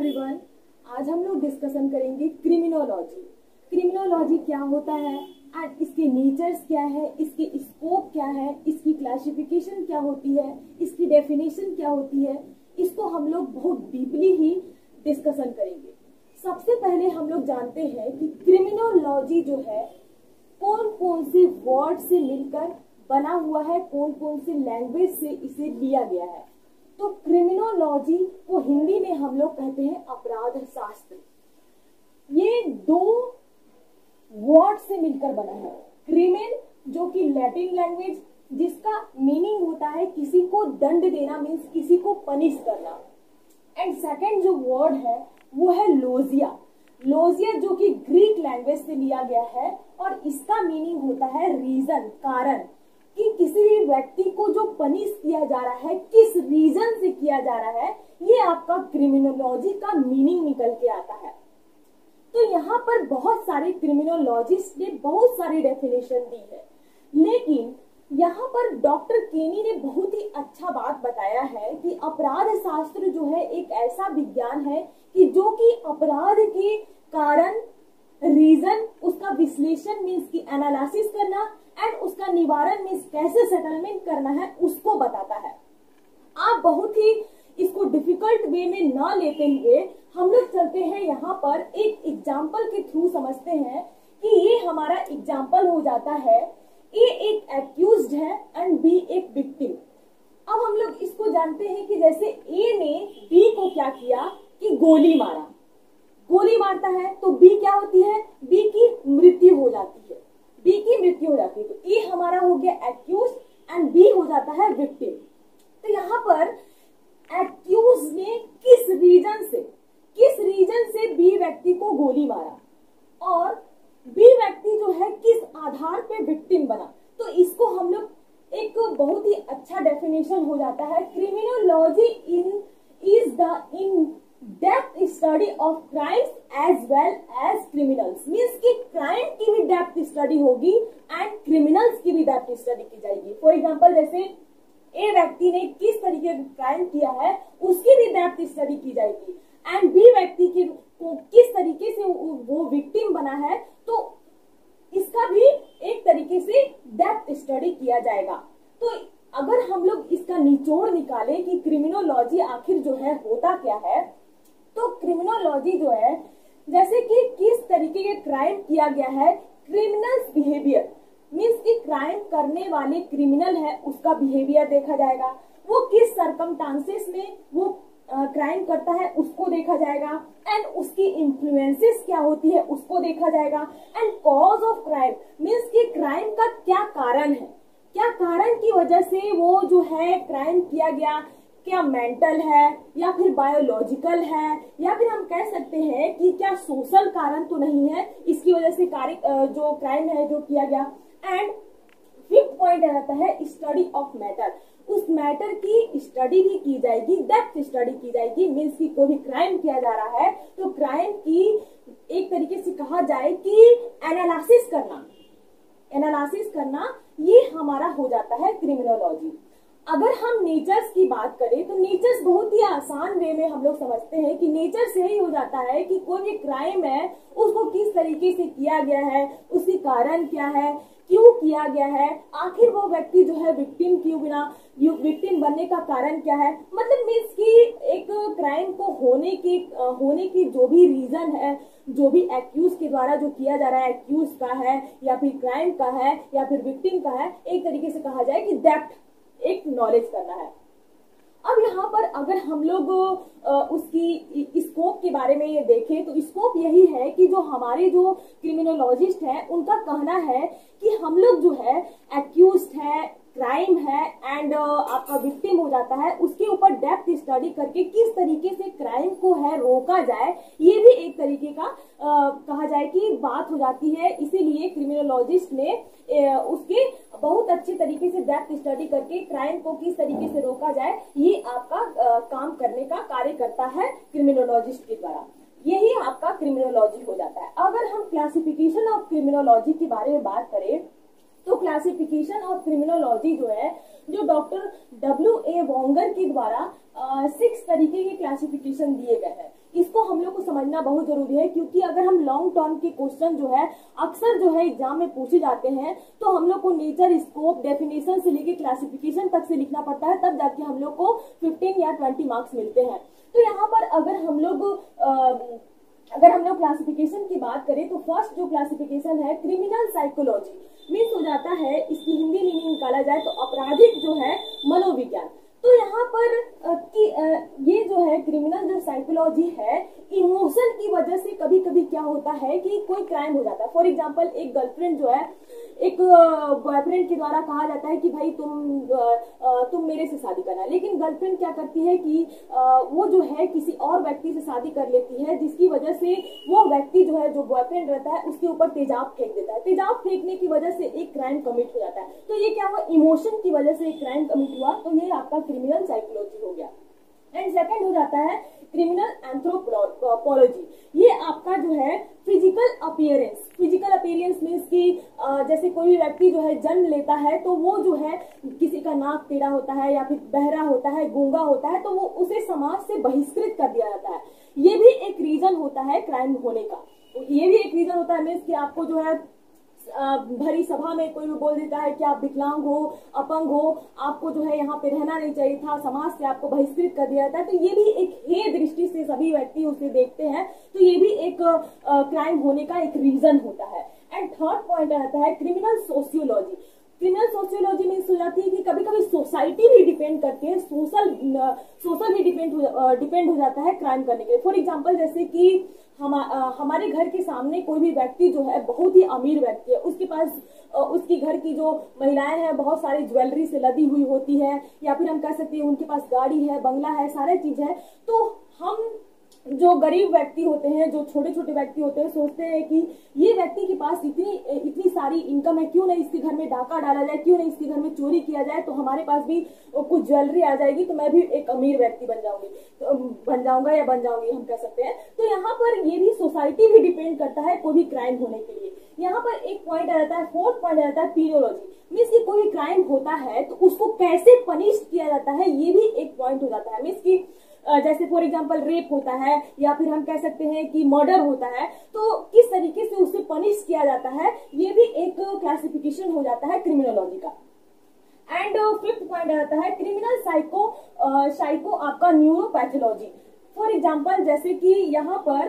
Everyone आज हम लोग डिस्कशन करेंगे क्रिमिनोलॉजी क्रिमिनोलॉजी क्या होता है? एंड इसके नेचर्स क्या है? इसके स्कोप क्या है? इसकी क्लासिफिकेशन क्या होती है? इसकी डेफिनेशन क्या होती है? इसको हम लोग बहुत डीपली ही डिस्कशन करेंगे. सबसे पहले हम लोग जानते हैं कि क्रिमिनोलॉजी जो है कौन कौन से वर्ड से मिलकर बना हुआ है? कौन कौन से लैंग्वेज से इसे लिया गया है? तो क्रिमिनोलॉजी को हिंदी में हम लोग कहते हैं अपराध शास्त्र ये दो वर्ड से मिलकर बना है। क्रिमिन जो कि लैटिन लैंग्वेज जिसका मीनिंग होता है किसी को दंड देना मीन्स किसी को पनिश करना। एंड सेकंड जो वर्ड है, वो है लोजिया लोजिया जो कि ग्रीक लैंग्वेज से लिया गया है, और इसका मीनिंग होता है रीजन कारण। कि किसी भी व्यक्ति को जो पनिश किया जा रहा है, किस रीजन से किया जा रहा है, ये आपका क्रिमिनोलॉजी का मीनिंग निकल के आता है। तो यहाँ पर बहुत सारे क्रिमिनोलॉजिस्ट ने बहुत सारी डेफिनेशन दी है। लेकिन यहाँ पर डॉक्टर केनी ने बहुत ही अच्छा बात बताया है कि अपराध शास्त्र जो है एक ऐसा विज्ञान है कि जो कि अपराध के कारण रीजन उसका विश्लेषण मीन्स की एनालिसिस करना एंड उसका निवारण मीन्स कैसे सेटलमेंट करना है, उसको बताता है। आप बहुत ही इसको डिफ़िकल्ट वे में न लेते हुए हम लोग चलते हैं यहाँ पर एक एग्ज़ाम्पल के थ्रू समझते हैं कि ये हमारा एग्ज़ाम्पल हो जाता है ए एक एक्यूज है एंड बी एक विक्टिम अब हम लोग इसको जानते हैं कि जैसे ए ने बी को क्या किया कि गोली मारा। गोली मारता है तो बी क्या होती है? बी की मृत्यु हो जाती है। बी की मृत्यु हो जाती है। तो ए हमारा हो गया एक्यूज एंड बी हो जाता है विक्टिम तो यहाँ पर एक्यूज ने किस रीजन से, किस रीजन से बी व्यक्ति को गोली मारा? और बी व्यक्ति जो है, किस आधार पे विक्टिम बना? तो इसको हम लोग एक बहुत ही अच्छा डेफिनेशन हो जाता है। Criminology in is the in depth study of crimes as well as criminals means की क्राइम की भी डेप्थ स्टडी होगी एंड क्रिमिनल्स की भी डेप्थ स्टडी की जाएगी. फॉर एग्ज़ाम्पल जैसे ए व्यक्ति ने किस तरीके का क्राइम किया है, उसकी भी डेप्थ स्टडी की जाएगी. एंड बी व्यक्ति की को किस तरीके से वो विक्टिम बना है तो इसका भी एक तरीके से डेप्थ स्टडी किया जाएगा. तो अगर हम लोग इसका निचोड़ निकाले कि क्रिमिनोलॉजी आखिर जो है होता क्या है तो क्रिमिनोलॉजी जो है, जैसे कि किस तरीके के क्राइम किया गया है क्रिमिनल्स बिहेवियर मीन्स की क्राइम करने वाले क्रिमिनल है, उसका बिहेवियर देखा जाएगा। वो किस सरकमटांसेस में वो क्राइम करता है, उसको देखा जाएगा। एंड उसकी इन्फ्लुएंसेस क्या होती है, उसको देखा जाएगा। And cause of crime means की क्राइम का क्या कारण है। क्या कारण की वजह से वो जो है क्राइम किया गया क्या मेंटल है, या फिर बायोलॉजिकल है, या फिर हम कह सकते हैं कि क्या सोशल कारण तो नहीं है, इसकी वजह से कार्य जो क्राइम है, जो किया गया। एंड फिफ्थ पॉइंट रहता है स्टडी ऑफ़ मैटर उस मैटर की स्टडी भी की जाएगी डेप्थ स्टडी की जाएगी मीन्स की कोई भी क्राइम किया जा रहा है तो क्राइम की एक तरीके से कहा जाए कि एनालिसिस करना। एनालिसिस करना, ये हमारा हो जाता है क्रिमिनोलॉजी अगर हम नेचर्स की बात करें तो नेचर्स बहुत ही आसान वे में हम लोग समझते हैं कि नेचर से ही हो जाता है कि कोई भी क्राइम है, उसको किस तरीके से किया गया है, उसके कारण क्या है, क्यों किया गया है, आखिर वो व्यक्ति जो है विक्टिम क्यों बिना विक्टिम बनने का कारण क्या है? मतलब मीन्स की एक क्राइम को होने की होने की जो भी रीजन है, जो भी एक्यूज के द्वारा जो किया जा रहा है एक्यूज का है, या फिर क्राइम का है, या फिर विक्टिम का है, एक तरीके से कहा जाए कि डेप्थ एक नॉलेज करना है। अब यहाँ पर अगर हम लोग उसकी स्कोप के बारे में देखें तो स्कोप यही है कि जो हमारे जो क्रिमिनोलॉजिस्ट हैं, उनका कहना है कि हम लोग जो है एक्यूज है क्राइम है एंड uh, आपका विक्टिम हो जाता है उसके ऊपर डेप्थ स्टडी करके किस तरीके से क्राइम को है रोका जाए ये भी एक तरीके का uh, कहा जाए कि बात हो जाती है। इसीलिए क्रिमिनोलॉजिस्ट ने uh, उसके बहुत अच्छे तरीके से डेप्थ स्टडी करके क्राइम को किस तरीके से रोका जाए ये आपका uh, काम करने का कार्य करता है क्रिमिनोलॉजिस्ट के द्वारा। यही आपका क्रिमिनोलॉजी हो जाता है। अगर हम क्लासिफिकेशन ऑफ़ क्रिमिनोलॉजी के बारे में बात करें तो क्लासिफिकेशन ऑफ़ क्रिमिनोलॉजी जो है, जो डॉक्टर डब्ल्यू ए वोंगर के द्वारा सिक्स तरीके के क्लासिफिकेशन दिए गए हैं। इसको हम लोग को समझना बहुत ज़रूरी है, क्योंकि अगर हम लॉन्ग टर्म के क्वेश्चन जो है, अक्सर जो है एग्ज़ाम में पूछे जाते हैं तो हम लोग को नेचर स्कोप डेफिनेशन से लेके क्लासिफिकेशन तक से लिखना पड़ता है, तब जाके हम लोग को 15 या 20 मार्क्स मिलते हैं। तो यहाँ पर अगर हम लोग अगर हम लोग क्लासिफिकेशन की बात करें तो फ़र्स्ट जो क्लासिफिकेशन है क्रिमिनल साइकोलॉजी मीन्स हो जाता है इसकी हिंदी मीनिंग निकाला जाए तो आपराधिक जो है मनोविज्ञान। तो यहाँ पर कि ये जो है क्रिमिनल जो साइकोलॉजी है इमोशन की वजह से कभी कभी क्या होता है कि कोई क्राइम हो जाता है। फॉर एग्ज़ाम्पल एक गर्लफ्रेंड जो है, एक बॉयफ्रेंड के द्वारा कहा जाता है कि भाई तुम तुम मेरे से शादी करना। लेकिन गर्लफ्रेंड क्या करती है कि वो जो है किसी और व्यक्ति से शादी कर लेती है, जिसकी वजह से वो व्यक्ति जो बॉयफ्रेंड रहता है, उसके ऊपर तेजाब फेंक देता है। तेजाब फेंकने की वजह से एक क्राइम कमिट हो जाता है। तो ये क्या हुआ? इमोशन की वजह से एक क्राइम कमिट हुआ तो ये आपका क्रिमिनल साइकोलॉजी हो गया। एंड सेकेंड हो जाता है क्रिमिनल एंथ्रोपोलॉजी ये आपका जो है physical appearance physical appearance means कि जैसे कोई व्यक्ति जो है जन्म लेता है तो वो जो है किसी का नाक टेढ़ा होता है या फिर बहरा होता है, गूँगा होता है तो वो उसे समाज से बहिष्कृत कर दिया जाता है। ये भी एक रीजन होता है क्राइम होने का। ये भी एक रीजन होता है मीन्स कि आपको जो है भरी सभा में कोई भी बोल देता है कि आप विकलांग हो, अपंग हो, आपको जो है यहाँ पे रहना नहीं चाहिए था, समाज से आपको बहिष्कृत कर दिया जाता है तो ये भी एक हे दृष्टि से सभी व्यक्ति उसे देखते हैं तो ये भी एक क्राइम होने का एक रीजन होता है। एंड थर्ड पॉइंट रहता है क्रिमिनल सोशियोलॉजी क्रिमिनल सोशियोलॉजी में जाती है कि कभी कभी सोसाइटी भी डिपेंड करती है सोशल सोशल भी डिपेंड हो डिपेंड हो जाता है क्राइम करने के लिए। फॉर एग्ज़ाम्पल जैसे कि हम हमारे घर के सामने कोई भी व्यक्ति जो है, बहुत ही अमीर व्यक्ति है, उसके पास उसकी घर की जो महिलाएँ हैं, बहुत सारी ज्वेलरी से लदी हुई होती है, या फिर हम कह सकते हैं उनके पास गाड़ी है, बंगला है, सारे चीज़ है। तो हम जो गरीब व्यक्ति होते हैं, जो छोटे छोटे व्यक्ति होते हैं, सोचते हैं कि ये व्यक्ति के पास इतनी इतनी सारी इनकम है, क्यों नहीं इसके घर में डाका डाला जाए, क्यों नहीं इसके घर में चोरी किया जाए तो हमारे पास भी कुछ ज्वेलरी आ जाएगी तो मैं भी एक अमीर व्यक्ति बन जाऊँगी। तो बन जाऊँगा या बन जाऊँगी, हम कह सकते हैं। तो यहाँ पर ये भी सोसाइटी भी डिपेंड करता है कोई भी क्राइम होने के लिए। यहाँ पर एक पॉइंट आ जाता है फोर्थ पॉइंट आ जाता है पीरियोलॉजी मीन्स की कोई क्राइम होता है तो उसको कैसे पनिश किया जाता है, ये भी एक पॉइंट हो जाता है। मीन्स की जैसे फॉर एग्ज़ाम्पल रेप होता है, या फिर हम कह सकते हैं कि मर्डर होता है तो किस तरीके से उसे पनिश किया जाता है, ये भी एक क्लासिफिकेशन हो जाता है क्रिमिनोलॉजी का। एंड फिफ्थ पॉइंट आता है क्रिमिनल साइको साइको आपका न्यूरोपैथोलॉजी फॉर एग्ज़ाम्पल जैसे कि यहाँ पर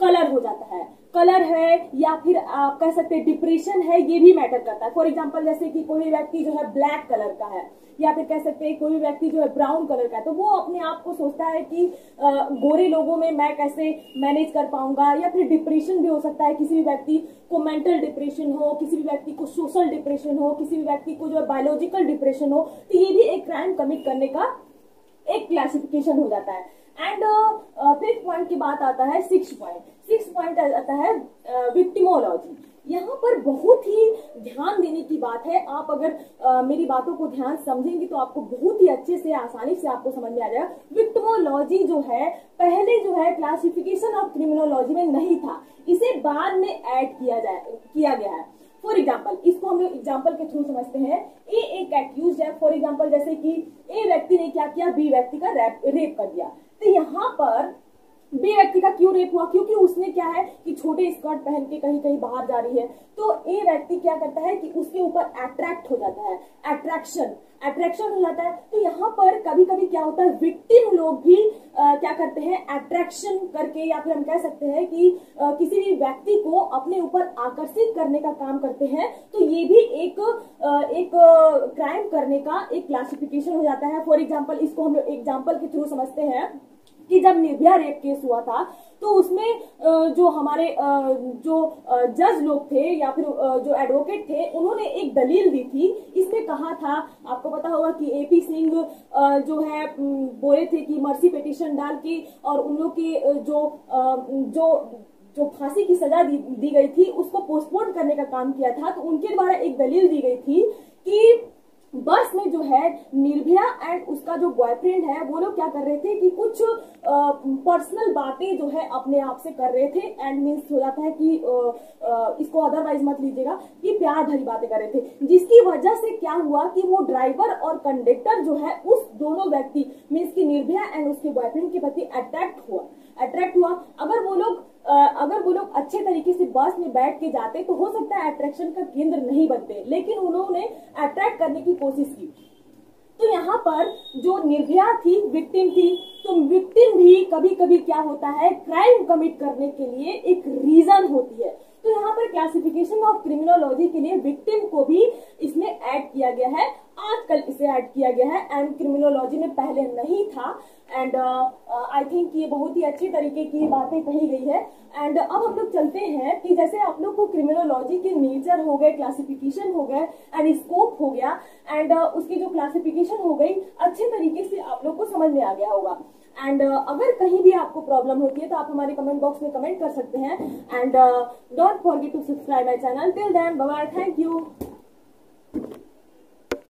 कलर हो जाता है। कलर है या फिर आप कह सकते हैं डिप्रेशन है, ये भी मैटर करता है। फॉर एग्ज़ाम्पल जैसे कि कोई व्यक्ति जो है ब्लैक कलर का है, या फिर कह सकते हैं कोई व्यक्ति जो है ब्राउन कलर का है तो वो अपने आप को सोचता है कि गोरे लोगों में मैं कैसे मैनेज कर पाऊँगा, या फिर डिप्रेशन भी हो सकता है, किसी भी व्यक्ति को मेंटल डिप्रेशन हो, किसी भी व्यक्ति को सोशल डिप्रेशन हो, किसी भी व्यक्ति को जो है बायोलॉजिकल डिप्रेशन हो तो ये भी एक क्राइम कमिट करने का एक क्लासिफिकेशन हो जाता है। एंड फिफ्थ पॉइंट की बात आता है सिक्स पॉइंट सिक्स पॉइंट आता है विक्टिमोलॉजी यहाँ पर बहुत ही ध्यान देने की बात है। आप अगर आ, मेरी बातों को ध्यान समझेंगे तो आपको बहुत ही अच्छे से आसानी से आपको समझ में आ जाएगा। विक्टिमोलॉजी जो है पहले जो है क्लासिफिकेशन ऑफ़ क्रिमिनोलॉजी में नहीं था। इसे बाद में ऐड किया जाए किया गया है। फॉर एग्ज़ाम्पल इसको हम लोग एग्ज़ाम्पल के थ्रू समझते हैं। ए एक एक्यूज है। फॉर एग्ज़ाम्पल जैसे कि ए व्यक्ति ने क्या किया? बी व्यक्ति का रेप कर दिया। तो यहाँ पर बी व्यक्ति का क्यों रेप हुआ? क्योंकि उसने क्या है कि छोटे स्कर्ट पहन के कहीं कहीं बाहर जा रही है। तो ए व्यक्ति क्या करता है कि उसके ऊपर अट्रैक्ट हो जाता है। अट्रैक्शन अट्रैक्शन हो जाता है। तो यहाँ पर कभी कभी क्या होता है? विक्टिम लोग भी आ, क्या करते हैं? अट्रैक्शन करके या फिर हम कह सकते हैं कि आ, किसी भी व्यक्ति को अपने ऊपर आकर्षित करने का काम करते हैं। तो ये भी एक आ, एक क्राइम करने का एक क्लासिफिकेशन हो जाता है। फॉर एग्ज़ाम्पल इसको हम लोग एग्ज़ाम्पल के थ्रू समझते हैं। कि जब निर्भया रेप केस हुआ था तो उसमें जो हमारे जो जज लोग थे या फिर जो एडवोकेट थे उन्होंने एक दलील दी थी। इसमें कहा था आपको पता होगा कि एपी सिंह जो है बोले थे कि मर्सी पिटिशन डाल के और उन लोग के जो जो जो फांसी की सजा दी, दी गई थी उसको पोस्टपोन करने का काम किया था। तो उनके द्वारा एक दलील दी गई थी कि बस में जो है निर्भया एंड उसका जो बॉयफ्रेंड है वो लोग क्या कर रहे थे कि कुछ पर्सनल बातें जो है अपने आप से कर रहे थे एंड मीन्स हो जाता है कि आ, आ, इसको अदरवाइज़ मत लीजिएगा कि प्यार भरी बातें कर रहे थे। जिसकी वजह से क्या हुआ कि वो ड्राइवर और कंडक्टर जो है उस दोनों व्यक्ति मीन्स की निर्भया एंड उसके बॉयफ्रेंड के प्रति अट्रैक्ट हुआ। अट्रैक्ट हुआ। अगर वो लोग अगर वो लोग अच्छे तरीके से बस में बैठ के जाते तो हो सकता है अट्रैक्शन का केंद्र नहीं बनते। लेकिन उन्होंने अट्रैक्ट करने की कोशिश की। तो यहाँ पर जो निर्भया थी विक्टिम थी तो विक्टिम भी कभी कभी क्या होता है क्राइम कमिट करने के लिए एक रीजन होती है। तो यहाँ पर क्लासिफिकेशन ऑफ़ क्रिमिनोलॉजी के लिए विक्टिम को भी इसमें ऐड किया गया है। आजकल इसे ऐड किया गया है एंड क्रिमिनोलॉजी में पहले नहीं था एंड आई थिंक ये बहुत ही अच्छी तरीके की बातें कही गई है एंड अब हम लोग चलते हैं कि जैसे आप लोग को क्रिमिनोलॉजी के नेचर हो गए क्लासिफिकेशन हो गए एंड स्कोप हो गया एंड uh, उसकी जो क्लासिफिकेशन हो गई अच्छे तरीके से आप लोग को समझ में आ गया होगा। एंड uh, अगर कहीं भी आपको प्रॉब्लम होती है तो आप हमारे कमेंट बॉक्स में कमेंट कर सकते हैं and don't forget to subscribe my channel till then bye thank you